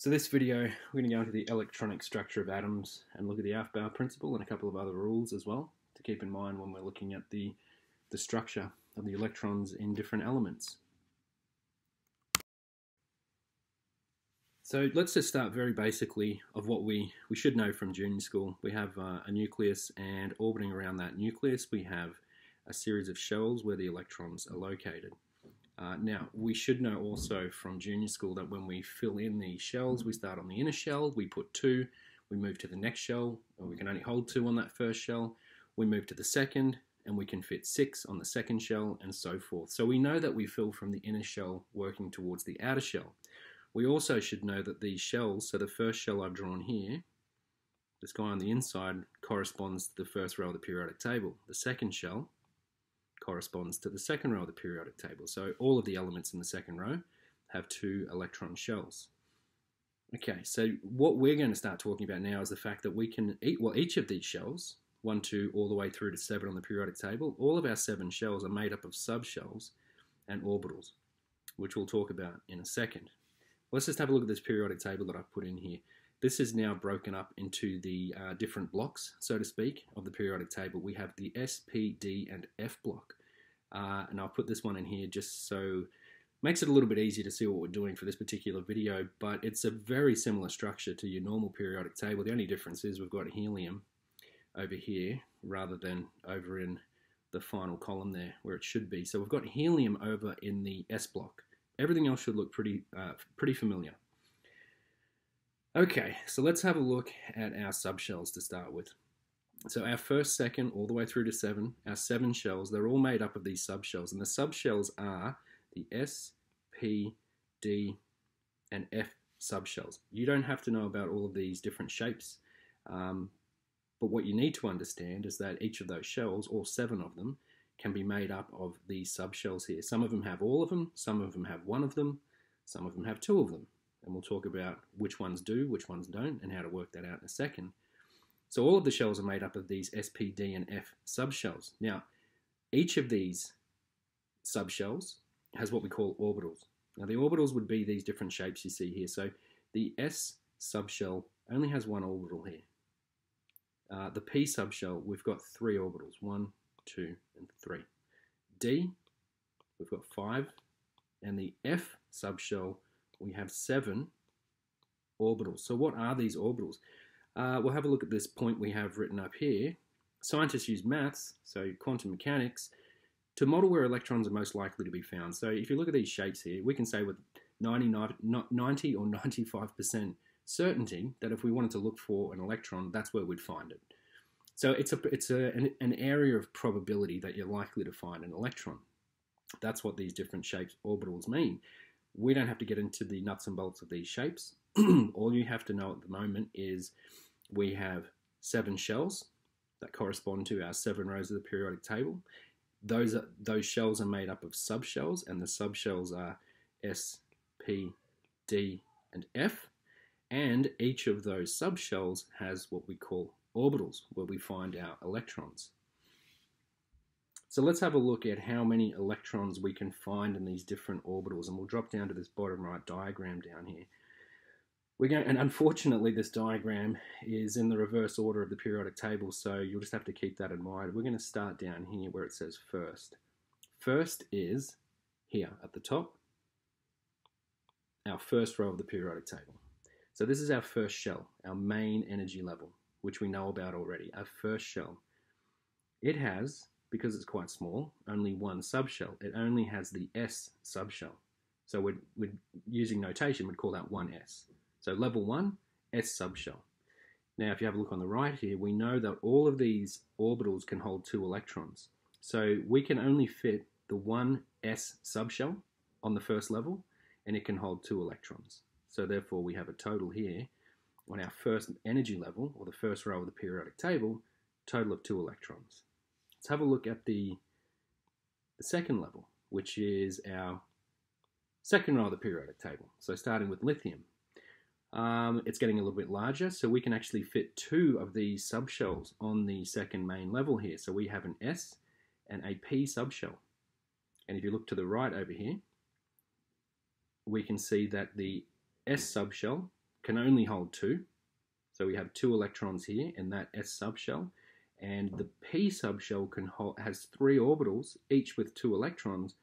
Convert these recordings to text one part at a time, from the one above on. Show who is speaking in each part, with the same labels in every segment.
Speaker 1: So this video, we're going to go into the electronic structure of atoms and look at the Aufbau principle and a couple of other rules as well to keep in mind when we're looking at the, the structure of the electrons in different elements. So let's just start very basically of what we, we should know from junior school. We have uh, a nucleus and orbiting around that nucleus we have a series of shells where the electrons are located. Uh, now, we should know also from junior school that when we fill in the shells, we start on the inner shell, we put two, we move to the next shell, and we can only hold two on that first shell. We move to the second, and we can fit six on the second shell, and so forth. So we know that we fill from the inner shell working towards the outer shell. We also should know that these shells, so the first shell I've drawn here, this guy on the inside corresponds to the first row of the periodic table. The second shell corresponds to the second row of the periodic table. So all of the elements in the second row have two electron shells. Okay, so what we're going to start talking about now is the fact that we can eat, well, each of these shells, 1, 2, all the way through to 7 on the periodic table, all of our 7 shells are made up of subshells and orbitals, which we'll talk about in a second. Let's just have a look at this periodic table that I've put in here. This is now broken up into the uh, different blocks, so to speak, of the periodic table. We have the S, P, D, and F block. Uh, and I'll put this one in here just so makes it a little bit easier to see what we're doing for this particular video, but it's a very similar structure to your normal periodic table. The only difference is we've got helium over here rather than over in the final column there where it should be. So we've got helium over in the S block. Everything else should look pretty, uh, pretty familiar. Okay, so let's have a look at our subshells to start with. So our first, second, all the way through to seven, our seven shells, they're all made up of these subshells. And the subshells are the S, P, D, and F subshells. You don't have to know about all of these different shapes. Um, but what you need to understand is that each of those shells, all seven of them, can be made up of these subshells here. Some of them have all of them, some of them have one of them, some of them have two of them and we'll talk about which ones do, which ones don't, and how to work that out in a second. So all of the shells are made up of these S, P, D, and F subshells. Now, each of these subshells has what we call orbitals. Now, the orbitals would be these different shapes you see here. So the S subshell only has one orbital here. Uh, the P subshell, we've got three orbitals, one, two, and three. D, we've got five, and the F subshell we have seven orbitals. So what are these orbitals? Uh, we'll have a look at this point we have written up here. Scientists use maths, so quantum mechanics, to model where electrons are most likely to be found. So if you look at these shapes here, we can say with 90, 90 or 95% certainty that if we wanted to look for an electron, that's where we'd find it. So it's a it's a, an, an area of probability that you're likely to find an electron. That's what these different shapes orbitals mean. We don't have to get into the nuts and bolts of these shapes. All you have to know at the moment is we have seven shells that correspond to our seven rows of the periodic table. Those are, those shells are made up of subshells, and the subshells are S, P, D, and F. And each of those subshells has what we call orbitals, where we find our electrons. So let's have a look at how many electrons we can find in these different orbitals, and we'll drop down to this bottom right diagram down here. We're going, and unfortunately, this diagram is in the reverse order of the periodic table, so you'll just have to keep that in mind. We're going to start down here where it says first. First is here at the top, our first row of the periodic table. So this is our first shell, our main energy level, which we know about already, our first shell. It has because it's quite small, only one subshell. It only has the S subshell. So we're, we're using notation, we'd call that 1S. So level 1, S subshell. Now, if you have a look on the right here, we know that all of these orbitals can hold two electrons. So we can only fit the 1s subshell on the first level, and it can hold two electrons. So therefore, we have a total here on our first energy level, or the first row of the periodic table, total of two electrons. Let's have a look at the, the second level, which is our second row of the periodic table. So starting with lithium. Um, it's getting a little bit larger, so we can actually fit two of these subshells on the second main level here. So we have an S and a P subshell. And if you look to the right over here, we can see that the S subshell can only hold two. So we have two electrons here in that s subshell, and the p subshell can hold, has three orbitals, each with two electrons.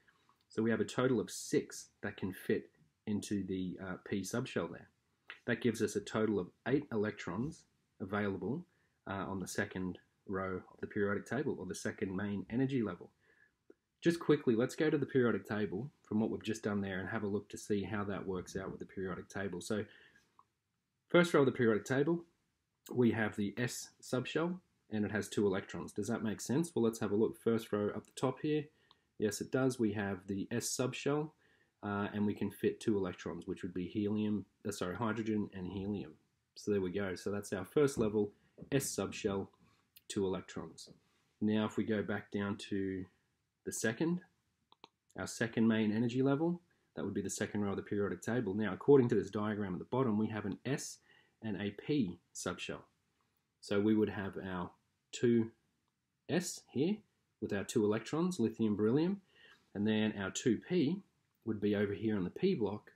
Speaker 1: So we have a total of six that can fit into the uh, p subshell there. That gives us a total of eight electrons available uh, on the second row of the periodic table, or the second main energy level. Just quickly, let's go to the periodic table from what we've just done there and have a look to see how that works out with the periodic table. So, first row of the periodic table, we have the S subshell and it has two electrons. Does that make sense? Well, let's have a look. First row up the top here. Yes, it does. We have the S subshell uh, and we can fit two electrons, which would be helium, uh, sorry, hydrogen and helium. So there we go. So that's our first level S subshell, two electrons. Now, if we go back down to the second, our second main energy level, that would be the second row of the periodic table. Now, according to this diagram at the bottom, we have an S and a P subshell. So we would have our 2S here with our two electrons, lithium, beryllium, and then our 2P would be over here on the P block,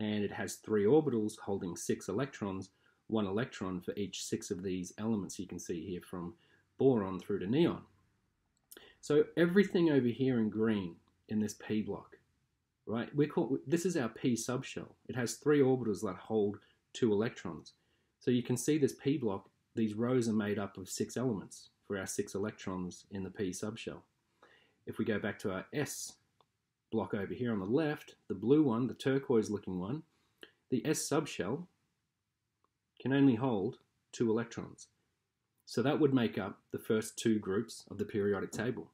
Speaker 1: and it has three orbitals holding six electrons, one electron for each six of these elements you can see here from boron through to neon. So everything over here in green in this p block, right? We call this is our p subshell. It has three orbitals that hold two electrons. So you can see this p block. These rows are made up of six elements for our six electrons in the p subshell. If we go back to our s block over here on the left, the blue one, the turquoise looking one, the s subshell can only hold two electrons. So that would make up the first two groups of the periodic table.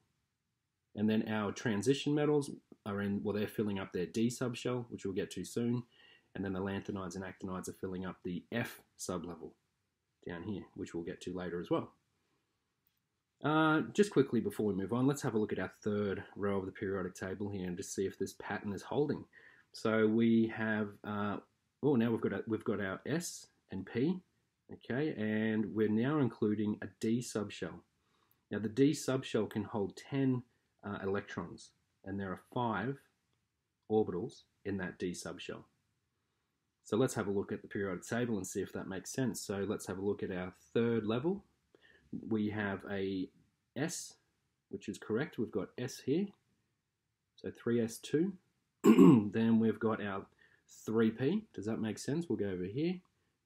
Speaker 1: And then our transition metals are in, well, they're filling up their D subshell, which we'll get to soon. And then the lanthanides and actinides are filling up the F sublevel down here, which we'll get to later as well. Uh, just quickly before we move on, let's have a look at our third row of the periodic table here and just see if this pattern is holding. So we have, uh, oh, now we've got, a, we've got our S and P, okay, and we're now including a D subshell. Now the D subshell can hold 10 uh, electrons, and there are five orbitals in that D subshell. So let's have a look at the periodic table and see if that makes sense. So let's have a look at our third level. We have a S, which is correct. We've got S here, so 3S2. then we've got our 3P. Does that make sense? We'll go over here.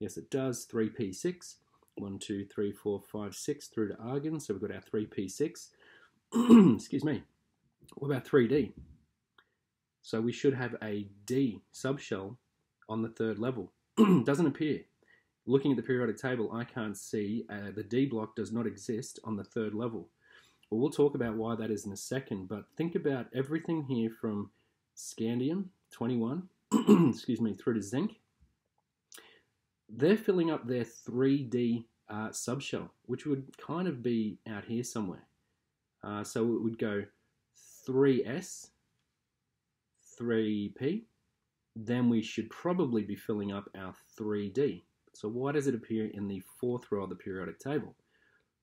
Speaker 1: Yes, it does. 3P6. 1, 2, 3, 4, 5, 6 through to argon. So we've got our 3P6. excuse me, what about 3D? So we should have a D subshell on the third level. Doesn't appear. Looking at the periodic table, I can't see uh, the D block does not exist on the third level. Well, we'll talk about why that is in a second, but think about everything here from scandium 21, excuse me, through to zinc. They're filling up their 3D uh, subshell, which would kind of be out here somewhere. Uh, so it would go 3S, 3P, then we should probably be filling up our 3D. So why does it appear in the fourth row of the periodic table?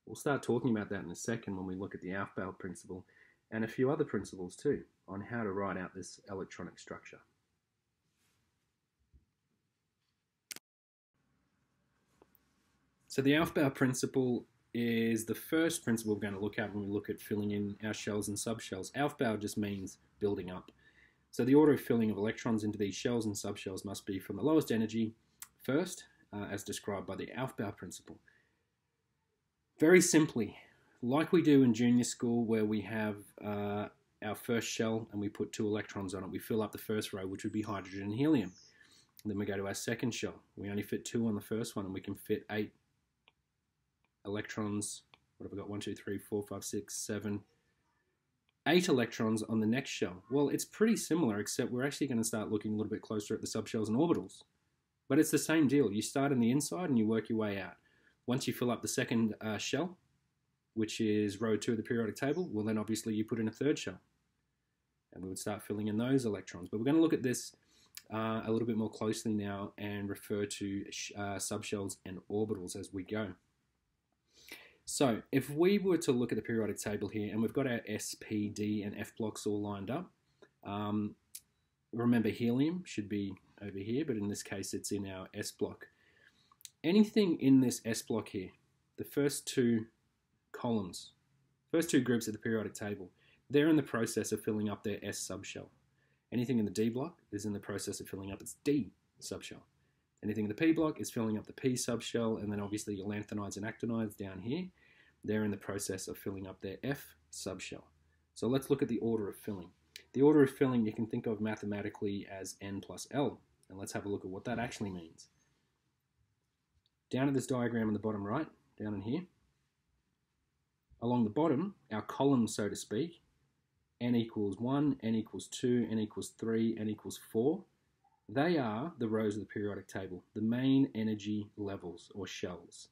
Speaker 1: We'll start talking about that in a second when we look at the Aufbau principle and a few other principles too on how to write out this electronic structure. So the Aufbau principle is the first principle we're going to look at when we look at filling in our shells and subshells. Aufbau just means building up. So the order of filling of electrons into these shells and subshells must be from the lowest energy first, uh, as described by the Aufbau principle. Very simply, like we do in junior school where we have uh, our first shell and we put two electrons on it, we fill up the first row, which would be hydrogen and helium. And then we go to our second shell. We only fit two on the first one and we can fit eight electrons. What have we got? One, two, three, four, five, six, seven, eight electrons on the next shell. Well, it's pretty similar, except we're actually going to start looking a little bit closer at the subshells and orbitals. But it's the same deal. You start in the inside and you work your way out. Once you fill up the second uh, shell, which is row two of the periodic table, well, then obviously you put in a third shell. And we would start filling in those electrons. But we're going to look at this uh, a little bit more closely now and refer to uh, subshells and orbitals as we go. So if we were to look at the periodic table here, and we've got our S, P, D, and F blocks all lined up, um, remember helium should be over here, but in this case it's in our S block. Anything in this S block here, the first two columns, first two groups of the periodic table, they're in the process of filling up their S subshell. Anything in the D block is in the process of filling up its D subshell. Anything in the P block is filling up the P subshell, and then obviously your lanthanides and actinides down here, they're in the process of filling up their F subshell. So let's look at the order of filling. The order of filling you can think of mathematically as n plus L, and let's have a look at what that actually means. Down at this diagram on the bottom right, down in here, along the bottom, our column, so to speak, n equals 1, n equals 2, n equals 3, n equals 4, they are the rows of the periodic table, the main energy levels or shells.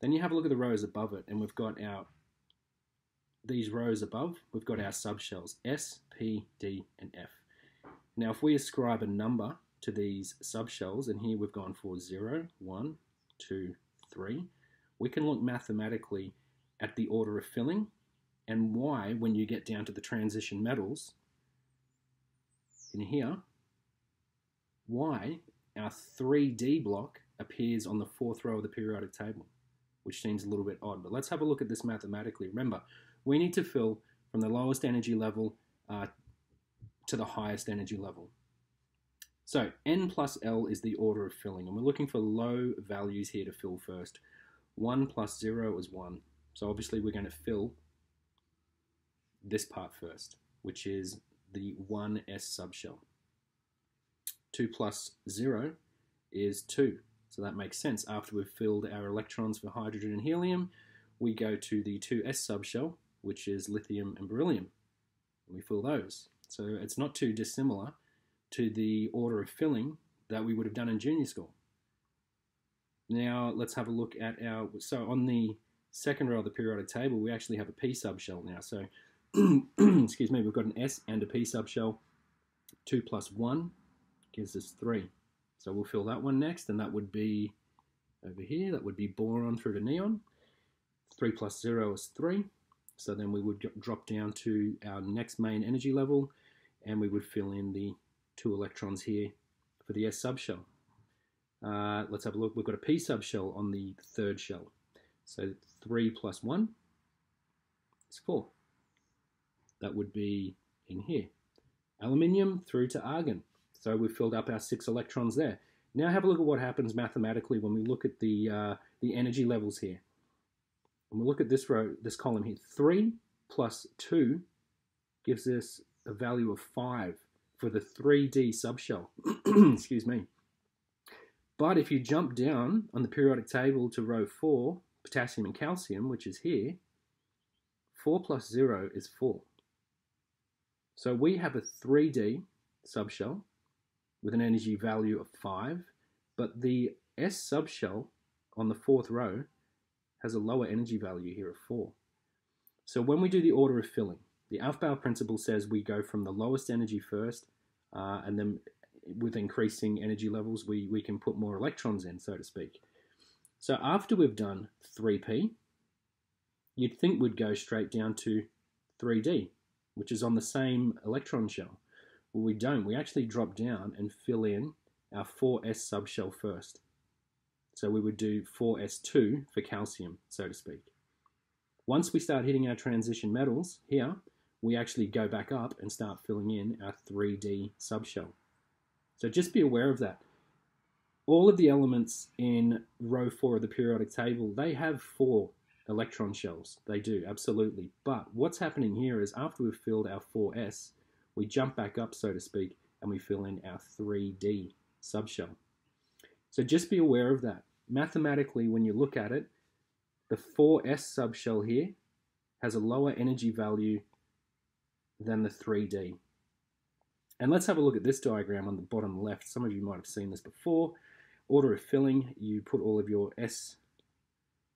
Speaker 1: Then you have a look at the rows above it, and we've got our these rows above, we've got our subshells S, P, D, and F. Now, if we ascribe a number to these subshells, and here we've gone for 0, 1, 2, 3, we can look mathematically at the order of filling and why, when you get down to the transition metals in here, why our 3D block appears on the fourth row of the periodic table, which seems a little bit odd. But let's have a look at this mathematically. Remember, we need to fill from the lowest energy level uh, to the highest energy level. So n plus L is the order of filling, and we're looking for low values here to fill first. 1 plus 0 is 1. So obviously we're going to fill this part first, which is the 1s subshell. 2 plus 0 is 2. So that makes sense. After we've filled our electrons for hydrogen and helium, we go to the 2s subshell, which is lithium and beryllium. We fill those. So it's not too dissimilar to the order of filling that we would have done in junior school. Now let's have a look at our, so on the second row of the periodic table, we actually have a P subshell now. So, excuse me, we've got an S and a P subshell. 2 plus 1 gives us 3. So we'll fill that one next, and that would be over here, that would be boron through to neon. 3 plus 0 is 3. So then we would drop down to our next main energy level, and we would fill in the two electrons here for the S subshell. Uh, let's have a look. We've got a P subshell on the third shell. So 3 plus 1 is 4. That would be in here. Aluminium through to argon. So we've filled up our six electrons there. Now have a look at what happens mathematically when we look at the, uh, the energy levels here. When we look at this row, this column here, 3 plus 2 gives us a value of 5 for the 3D subshell. Excuse me. But if you jump down on the periodic table to row 4, potassium and calcium, which is here, 4 plus 0 is 4. So we have a 3D subshell with an energy value of 5, but the S subshell on the fourth row has a lower energy value here of 4. So when we do the order of filling, the Aufbau principle says we go from the lowest energy first, uh, and then with increasing energy levels, we, we can put more electrons in, so to speak. So after we've done 3p, you'd think we'd go straight down to 3d, which is on the same electron shell. Well, we don't. We actually drop down and fill in our 4s subshell first. So we would do 4s2 for calcium, so to speak. Once we start hitting our transition metals here, we actually go back up and start filling in our 3D subshell. So just be aware of that. All of the elements in row 4 of the periodic table, they have four electron shells. They do, absolutely. But what's happening here is after we've filled our 4s, we jump back up, so to speak, and we fill in our 3D subshell. So just be aware of that. Mathematically, when you look at it, the 4s subshell here has a lower energy value than the 3D. And let's have a look at this diagram on the bottom left. Some of you might have seen this before. Order of filling, you put all of your S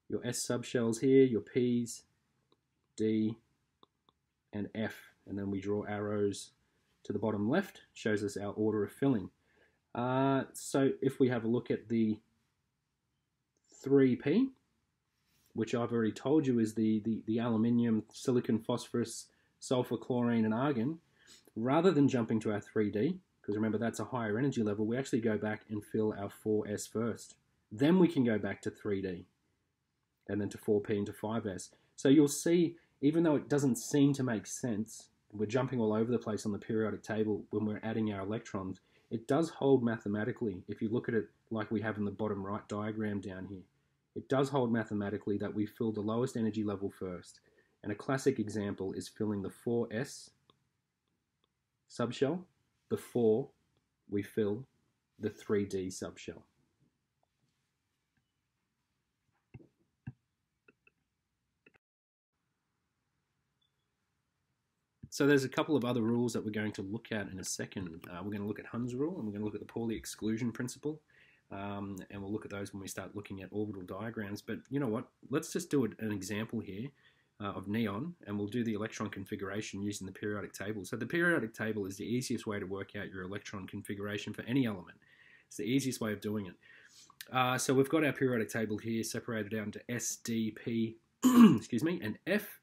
Speaker 1: your S subshells here, your P's, D, and F, and then we draw arrows to the bottom left, shows us our order of filling. Uh, so if we have a look at the 3P, which I've already told you is the, the, the aluminium, silicon, phosphorus, sulfur, chlorine, and argon, rather than jumping to our 3D, because remember that's a higher energy level, we actually go back and fill our 4s first. Then we can go back to 3d and then to 4p and to 5s. So you'll see, even though it doesn't seem to make sense, we're jumping all over the place on the periodic table when we're adding our electrons, it does hold mathematically if you look at it like we have in the bottom right diagram down here. It does hold mathematically that we fill the lowest energy level first. And a classic example is filling the 4s subshell before we fill the 3d subshell. So there's a couple of other rules that we're going to look at in a second. Uh, we're going to look at Hund's rule and we're going to look at the Pauli exclusion principle. Um, and we'll look at those when we start looking at orbital diagrams. But you know what? Let's just do an example here uh, of neon, and we'll do the electron configuration using the periodic table. So the periodic table is the easiest way to work out your electron configuration for any element. It's the easiest way of doing it. Uh, so we've got our periodic table here separated down to S, D, P, excuse me, and F.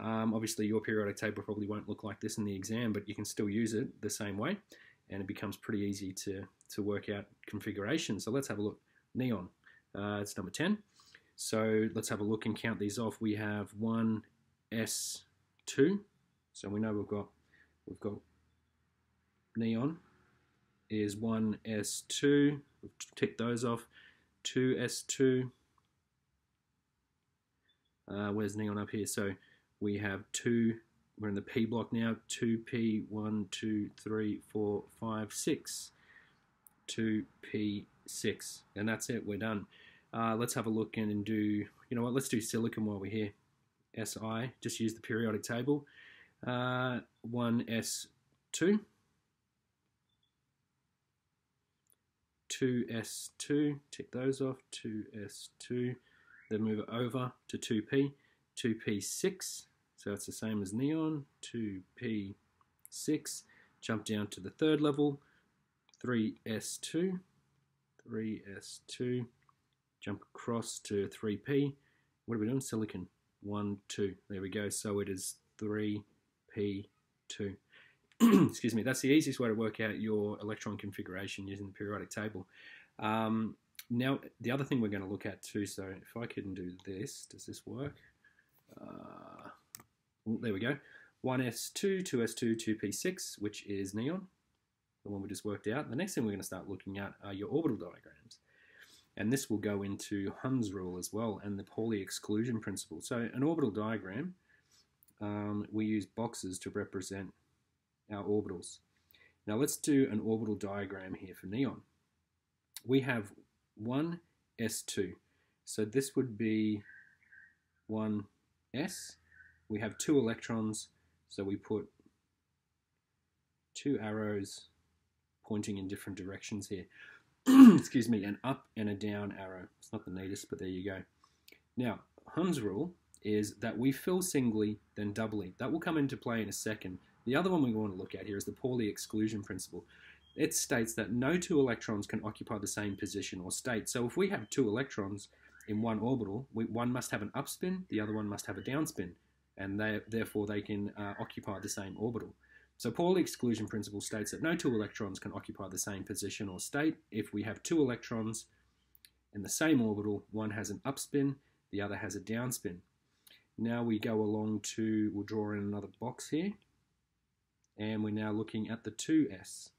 Speaker 1: Um, obviously, your periodic table probably won't look like this in the exam, but you can still use it the same way, and it becomes pretty easy to, to work out configuration. So let's have a look. Neon, uh, it's number 10. So let's have a look and count these off. We have one S2. So we know we've got we've got neon is one S2. We've ticked those off. Two S2. Uh, where's neon up here? So we have two. We're in the P block now. Two P. One, two, three, four, five, six. Two P six, and that's it. We're done. Uh, let's have a look and do, you know what, let's do silicon while we're here. Si, just use the periodic table. Uh, 1s2, 2s2, tick those off, 2s2, then move it over to 2p, 2p6, so it's the same as neon, 2p6, jump down to the third level, 3s2, 3s2, jump across to 3p. What are we doing? Silicon. 1, 2. There we go. So it is 3p2. Excuse me. That's the easiest way to work out your electron configuration using the periodic table. Um, now, the other thing we're going to look at too, so if I can do this, does this work? Uh, there we go. 1s2, 2s2, 2p6, which is neon, the one we just worked out. The next thing we're going to start looking at are your orbital diagrams. And this will go into Hund's rule as well and the Pauli exclusion principle. So an orbital diagram, um, we use boxes to represent our orbitals. Now let's do an orbital diagram here for neon. We have one S2. So this would be one S. We have two electrons, so we put two arrows pointing in different directions here. excuse me, an up and a down arrow. It's not the neatest, but there you go. Now, Hund's rule is that we fill singly, then doubly. That will come into play in a second. The other one we want to look at here is the Pauli exclusion principle. It states that no two electrons can occupy the same position or state. So if we have two electrons in one orbital, we, one must have an upspin, the other one must have a downspin, and they, therefore they can uh, occupy the same orbital. So Pauli exclusion principle states that no two electrons can occupy the same position or state. If we have two electrons in the same orbital, one has an upspin, the other has a downspin. Now we go along to, we'll draw in another box here, and we're now looking at the 2s.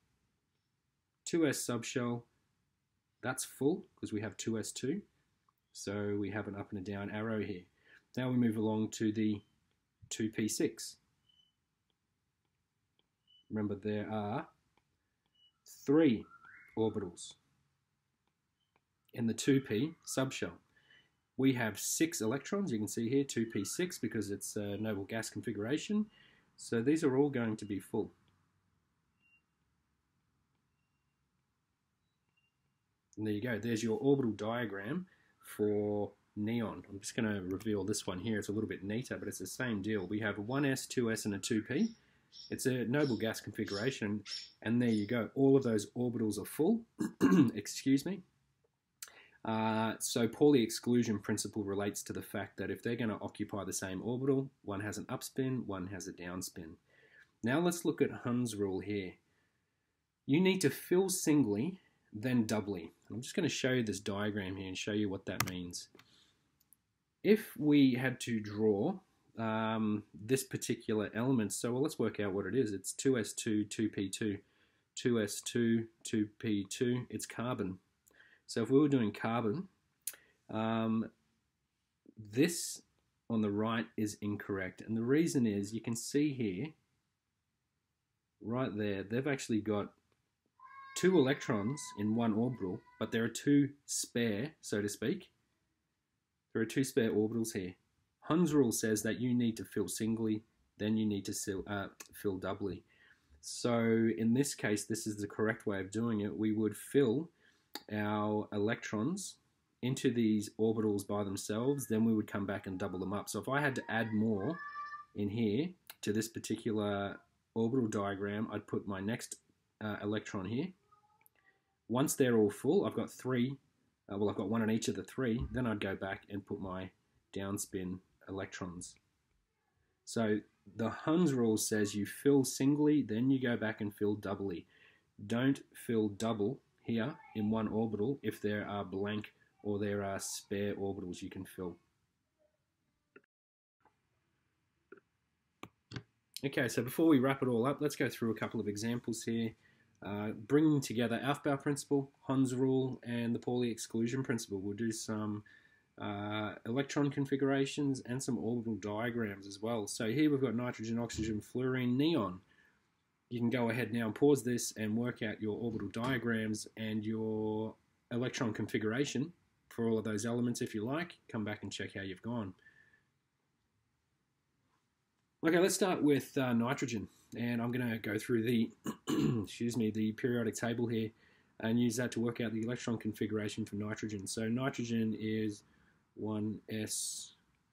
Speaker 1: 2s subshell, that's full because we have 2s2, so we have an up and a down arrow here. Now we move along to the 2p6. Remember, there are three orbitals in the 2p subshell. We have six electrons, you can see here 2p6 because it's a noble gas configuration. So these are all going to be full. And there you go, there's your orbital diagram for neon. I'm just going to reveal this one here, it's a little bit neater, but it's the same deal. We have a 1s, 2s, and a 2p. It's a noble gas configuration, and there you go. All of those orbitals are full. Excuse me. Uh, so Pauli exclusion principle relates to the fact that if they're going to occupy the same orbital, one has an upspin, one has a downspin. Now let's look at Hund's rule here. you need to fill singly, then doubly. I'm just going to show you this diagram here and show you what that means. If we had to draw um, this particular element, so well, let's work out what it is. It's 2s2, 2p2, 2s2, 2p2, it's carbon. So if we were doing carbon, um, this on the right is incorrect. And the reason is you can see here, right there, they've actually got two electrons in one orbital, but there are two spare, so to speak. There are two spare orbitals here. Hund's rule says that you need to fill singly, then you need to fill, uh, fill doubly. So in this case, this is the correct way of doing it. We would fill our electrons into these orbitals by themselves, then we would come back and double them up. So if I had to add more in here to this particular orbital diagram, I'd put my next uh, electron here. Once they're all full, I've got three, uh, well I've got one in each of the three, then I'd go back and put my downspin electrons. So the Hund's rule says you fill singly, then you go back and fill doubly. Don't fill double here in one orbital if there are blank or there are spare orbitals you can fill. Okay, so before we wrap it all up, let's go through a couple of examples here. Uh, bringing together Aufbau principle, Hund's rule, and the Pauli exclusion principle. We'll do some uh, electron configurations and some orbital diagrams as well. So here we've got nitrogen, oxygen, fluorine, neon. You can go ahead now and pause this and work out your orbital diagrams and your electron configuration for all of those elements if you like. Come back and check how you've gone. Okay, let's start with uh, nitrogen, and I'm going to go through the, excuse me, the periodic table here, and use that to work out the electron configuration for nitrogen. So nitrogen is 1s2,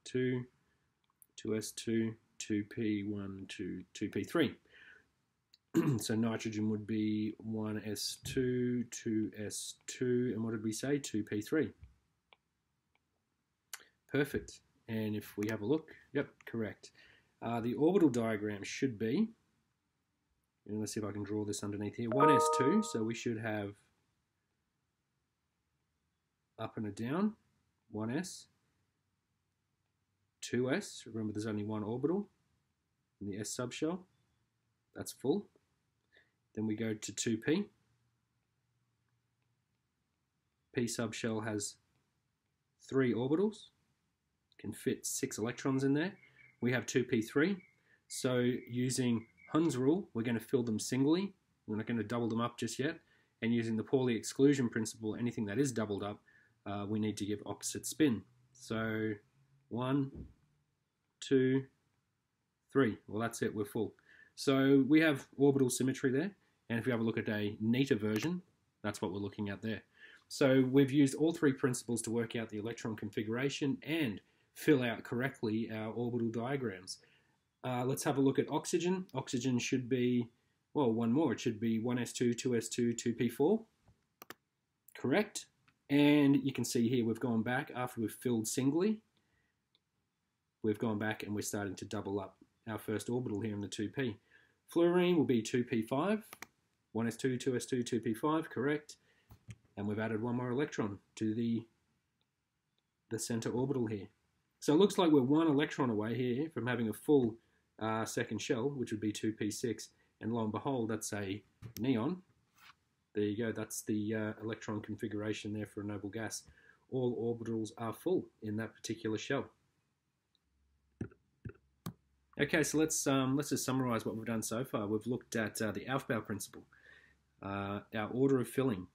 Speaker 1: 2s2, 2p1, 2, 2p3. so nitrogen would be 1s2, 2s2, and what did we say? 2p3. Perfect. And if we have a look, yep, correct. Uh, the orbital diagram should be, and let's see if I can draw this underneath here, 1s2, so we should have up and a down, 1s, 2s, remember there's only one orbital in the s subshell, that's full. Then we go to 2p, p subshell has three orbitals, can fit six electrons in there. We have 2p3, so using Hund's rule, we're going to fill them singly. We're not going to double them up just yet. And using the Pauli exclusion principle, anything that is doubled up, uh, we need to give opposite spin. So one, two, three. Well, that's it, we're full. So we have orbital symmetry there. And if we have a look at a neater version, that's what we're looking at there. So we've used all three principles to work out the electron configuration and fill out correctly our orbital diagrams. Uh, let's have a look at oxygen. Oxygen should be, well, one more. It should be 1s2, 2s2, 2p4. Correct. And you can see here we've gone back after we've filled singly. We've gone back and we're starting to double up our first orbital here in the 2p. Fluorine will be 2p5, 1s2, 2s2, 2p5, correct. And we've added one more electron to the, the center orbital here. So it looks like we're one electron away here from having a full uh, second shell, which would be 2p6. And lo and behold, that's a neon. There you go, that's the uh, electron configuration there for a noble gas. All orbitals are full in that particular shell. Okay, so let's um, let's just summarize what we've done so far. We've looked at uh, the Aufbau principle, uh, our order of filling.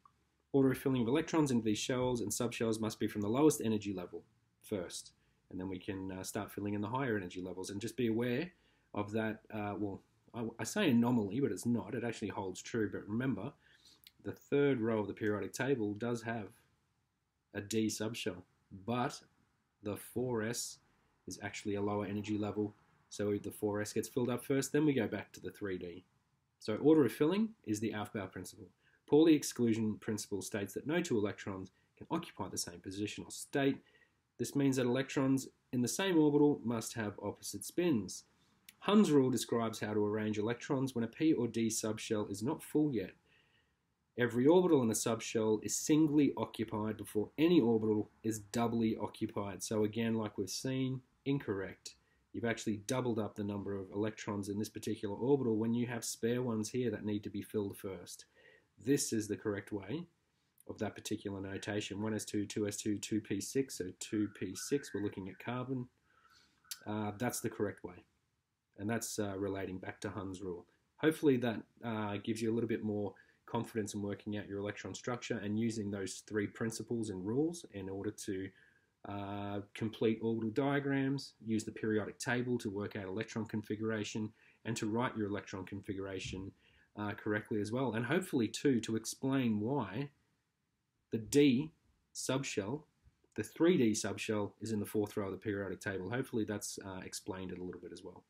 Speaker 1: Order of filling of electrons into these shells and subshells must be from the lowest energy level first and then we can uh, start filling in the higher energy levels and just be aware of that. Uh, well, I, I, say anomaly, but it's not. It actually holds true. But remember, the third row of the periodic table does have a D subshell, but the 4s is actually a lower energy level. So the 4s gets filled up first, then we go back to the 3D. So order of filling is the Aufbau principle. Pauli exclusion principle states that no two electrons can occupy the same position or state this means that electrons in the same orbital must have opposite spins. Hund's rule describes how to arrange electrons when a p or d subshell is not full yet. Every orbital in a subshell is singly occupied before any orbital is doubly occupied. So again, like we've seen, incorrect. You've actually doubled up the number of electrons in this particular orbital when you have spare ones here that need to be filled first. This is the correct way of that particular notation. 1s2, 2s2, 2p6, so 2p6, we're looking at carbon. Uh, that's the correct way. And that's uh, relating back to Hund's rule. Hopefully that uh, gives you a little bit more confidence in working out your electron structure and using those three principles and rules in order to uh, complete orbital diagrams, use the periodic table to work out electron configuration, and to write your electron configuration uh, correctly as well. And hopefully, too, to explain why the D subshell, the 3D subshell, is in the fourth row of the periodic table. Hopefully, that's uh, explained it a little bit as well.